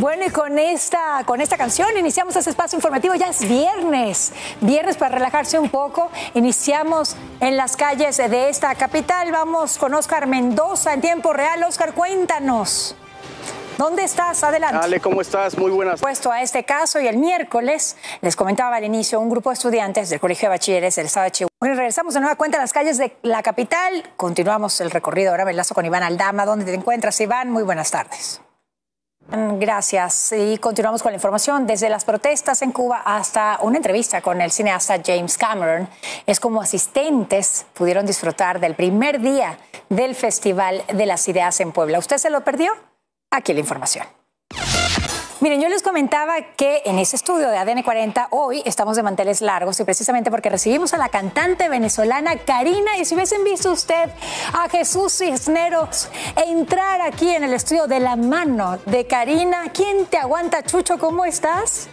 Bueno, y con esta, con esta canción iniciamos este espacio informativo. Ya es viernes, viernes para relajarse un poco. Iniciamos en las calles de esta capital. Vamos con Oscar Mendoza en tiempo real. Oscar, cuéntanos. ¿Dónde estás? Adelante. Ale, ¿cómo estás? Muy buenas. Puesto a este caso y el miércoles, les comentaba al inicio, un grupo de estudiantes del Colegio de Bachilleres del Estado de Chihuahua. Bueno, regresamos de nueva cuenta a las calles de la capital. Continuamos el recorrido. Ahora me enlazo con Iván Aldama. ¿Dónde te encuentras, Iván? Muy buenas tardes. Gracias. Y continuamos con la información. Desde las protestas en Cuba hasta una entrevista con el cineasta James Cameron, es como asistentes pudieron disfrutar del primer día del Festival de las Ideas en Puebla. ¿Usted se lo perdió? Aquí la información. Miren, yo les comentaba que en ese estudio de ADN 40 hoy estamos de manteles largos y precisamente porque recibimos a la cantante venezolana Karina y si hubiesen visto usted a Jesús Cisneros entrar aquí en el estudio de la mano de Karina, ¿quién te aguanta, Chucho? ¿Cómo estás?